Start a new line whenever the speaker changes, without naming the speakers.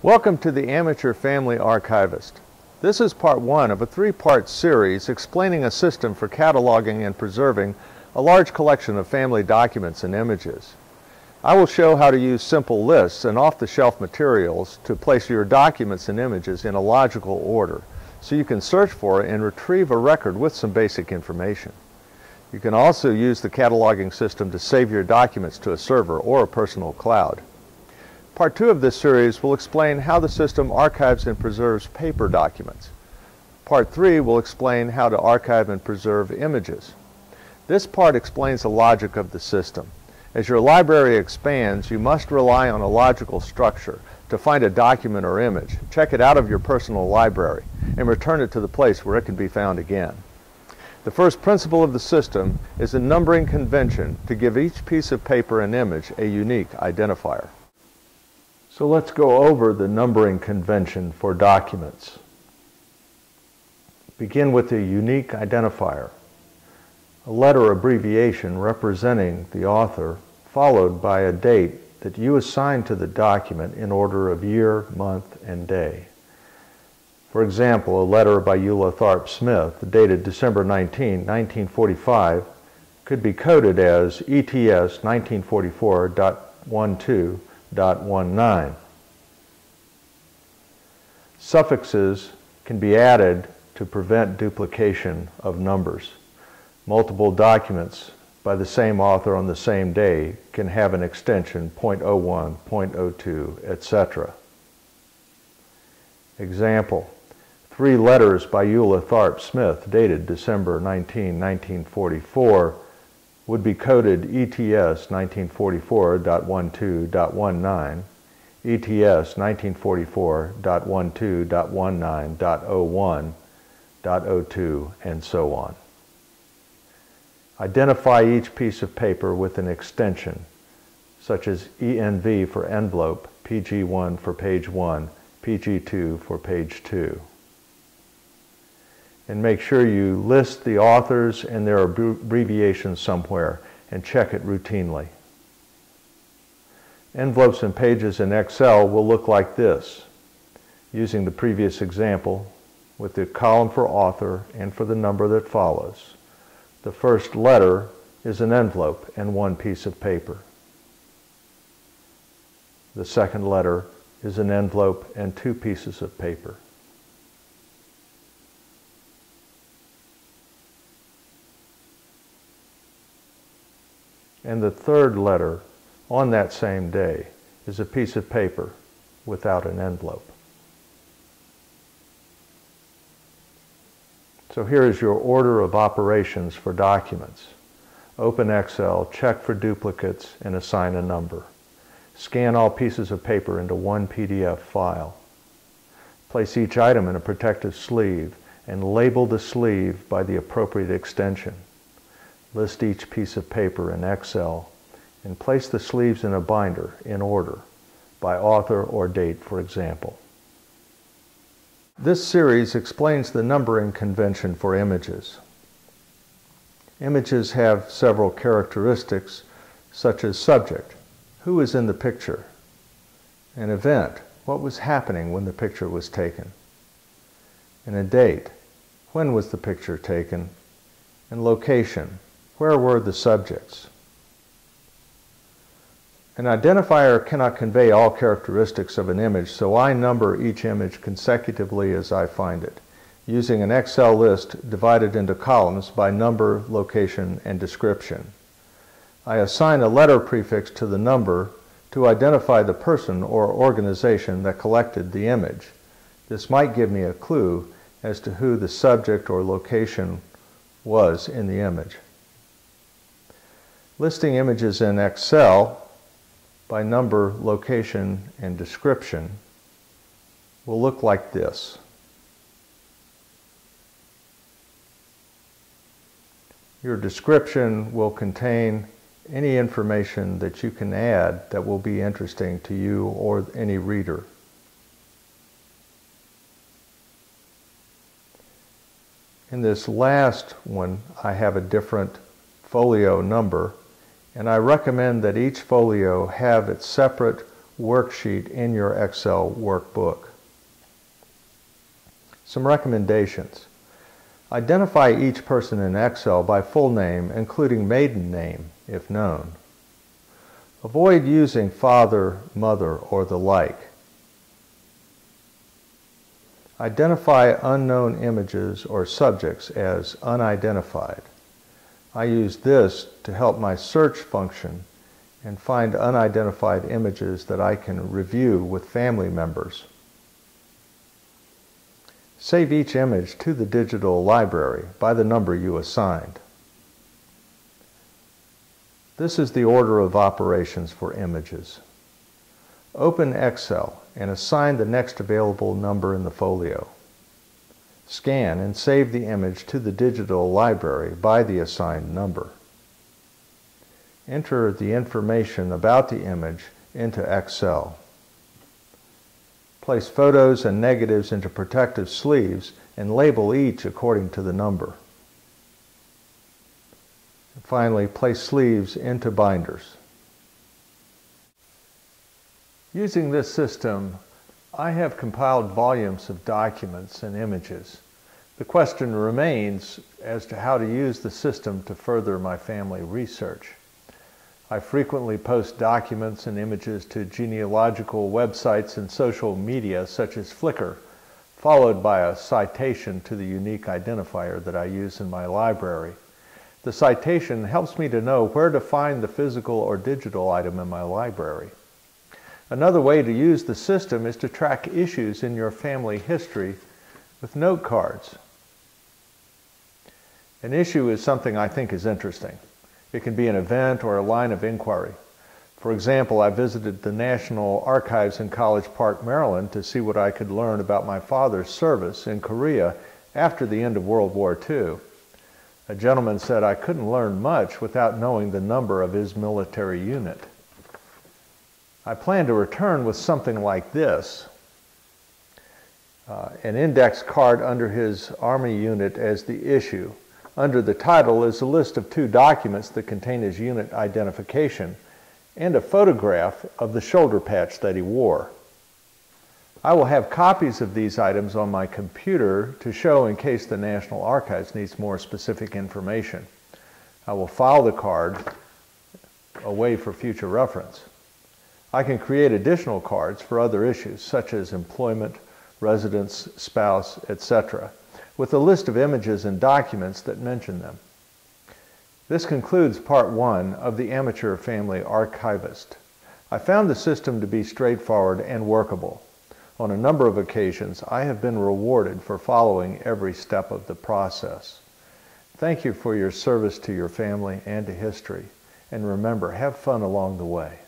Welcome to the Amateur Family Archivist. This is part one of a three-part series explaining a system for cataloging and preserving a large collection of family documents and images. I will show how to use simple lists and off-the-shelf materials to place your documents and images in a logical order so you can search for and retrieve a record with some basic information. You can also use the cataloging system to save your documents to a server or a personal cloud. Part two of this series will explain how the system archives and preserves paper documents. Part three will explain how to archive and preserve images. This part explains the logic of the system. As your library expands, you must rely on a logical structure to find a document or image, check it out of your personal library, and return it to the place where it can be found again. The first principle of the system is a numbering convention to give each piece of paper and image a unique identifier. So let's go over the numbering convention for documents. Begin with a unique identifier, a letter abbreviation representing the author, followed by a date that you assign to the document in order of year, month, and day. For example, a letter by Eula Tharp Smith dated December 19, 1945, could be coded as ETS 1944.12 0.19. Suffixes can be added to prevent duplication of numbers. Multiple documents by the same author on the same day can have an extension 0.01, 0.02, etc. Example, three letters by Eula Tharp Smith dated December 19, 1944 would be coded ETS 1944.12.19, ETS 1944.12.19.01.02, and so on. Identify each piece of paper with an extension, such as ENV for envelope, PG1 for page 1, PG2 for page 2 and make sure you list the authors and their abbreviations somewhere and check it routinely. Envelopes and pages in Excel will look like this, using the previous example with the column for author and for the number that follows. The first letter is an envelope and one piece of paper. The second letter is an envelope and two pieces of paper. And the third letter on that same day is a piece of paper without an envelope. So here is your order of operations for documents. Open Excel, check for duplicates, and assign a number. Scan all pieces of paper into one PDF file. Place each item in a protective sleeve and label the sleeve by the appropriate extension. List each piece of paper in Excel and place the sleeves in a binder in order, by author or date, for example. This series explains the numbering convention for images. Images have several characteristics, such as subject, who is in the picture, an event, what was happening when the picture was taken, and a date, when was the picture taken, and location, where were the subjects? An identifier cannot convey all characteristics of an image, so I number each image consecutively as I find it, using an Excel list divided into columns by number, location, and description. I assign a letter prefix to the number to identify the person or organization that collected the image. This might give me a clue as to who the subject or location was in the image. Listing images in Excel by number, location, and description will look like this. Your description will contain any information that you can add that will be interesting to you or any reader. In this last one, I have a different folio number and I recommend that each folio have its separate worksheet in your Excel workbook. Some recommendations. Identify each person in Excel by full name, including maiden name, if known. Avoid using father, mother, or the like. Identify unknown images or subjects as unidentified. I use this to help my search function and find unidentified images that I can review with family members. Save each image to the digital library by the number you assigned. This is the order of operations for images. Open Excel and assign the next available number in the folio. Scan and save the image to the digital library by the assigned number. Enter the information about the image into Excel. Place photos and negatives into protective sleeves and label each according to the number. Finally, place sleeves into binders. Using this system, I have compiled volumes of documents and images. The question remains as to how to use the system to further my family research. I frequently post documents and images to genealogical websites and social media such as Flickr, followed by a citation to the unique identifier that I use in my library. The citation helps me to know where to find the physical or digital item in my library. Another way to use the system is to track issues in your family history with note cards. An issue is something I think is interesting. It can be an event or a line of inquiry. For example, I visited the National Archives in College Park, Maryland to see what I could learn about my father's service in Korea after the end of World War II. A gentleman said I couldn't learn much without knowing the number of his military unit. I plan to return with something like this. Uh, an index card under his Army unit as the issue. Under the title is a list of two documents that contain his unit identification and a photograph of the shoulder patch that he wore. I will have copies of these items on my computer to show in case the National Archives needs more specific information. I will file the card away for future reference. I can create additional cards for other issues such as employment, residence, spouse, etc with a list of images and documents that mention them. This concludes part one of the Amateur Family Archivist. I found the system to be straightforward and workable. On a number of occasions, I have been rewarded for following every step of the process. Thank you for your service to your family and to history. And remember, have fun along the way.